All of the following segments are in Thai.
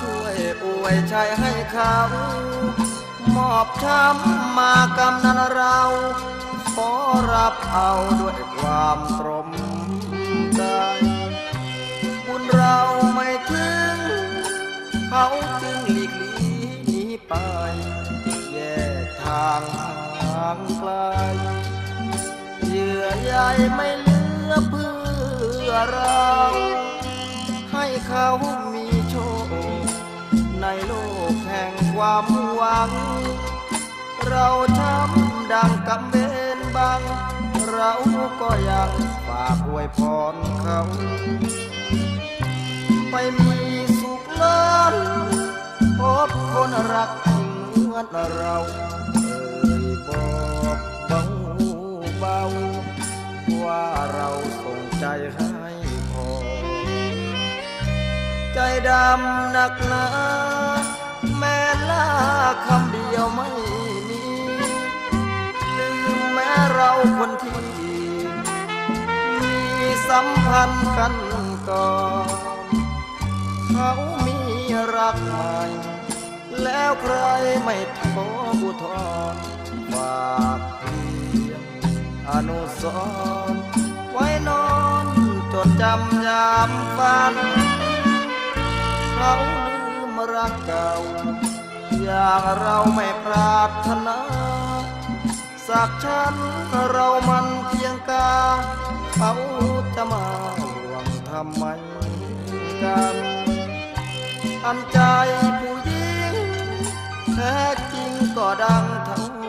ช่วยอวยชัยให้เขา มอบช้ำมากำนันเราขอรับเอาด้วยความตรมใจบุญเราไม่ถึง เขาจึงหลีกลีหนีไป แยกทางห่างไกลเยื่อใยไม่เหลือเพื่อเรา ให้เขา ความหวัง เราช้ำดังกำเบนบัง เราก็ยังฝากอวยพรเขา ไปมีสุขล้นพบคนรักเหมือนเราเอ่ยบอกเบาเบาว่าเราส่งใจให้พอ ใจดำหนักหนา คำเดียวไม่มีลืมแม้เราคนที่ มีสัมพันธ์กันก่อนเขามีรักใหม่แล้วใครไม่โทรบุทรฝากเพียงอนุสรไว้นอนจดจำยามฝัน เขาลืมรักเก่า อย่างเราไม่ปรารถนาสักฉันเรามันเพียงกาเขาจะมาหวังทำไมกันอันใจผู้หญิงแท้จริงก็ดังทั้ง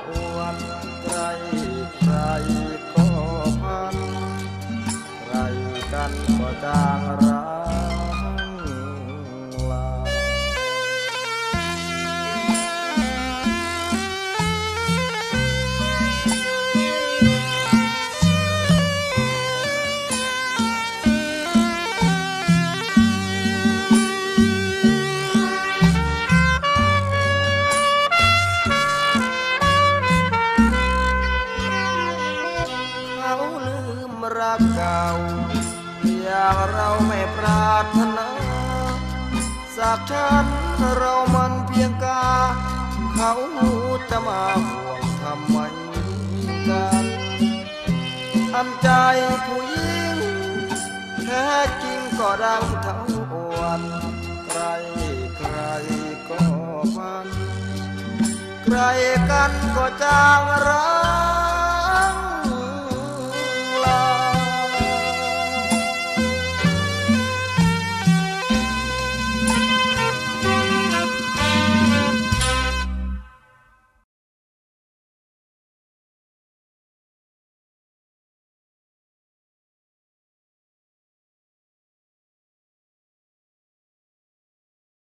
รักเก่า อย่างเราไม่ปรารถนา สักฉันเรามันเพียงกา เขาจะมาห่วงทำไมกันอันใจผู้หญิงแท้จริงก็ดังเท่าอวนใครใครก็พันใครกันก็จางร้า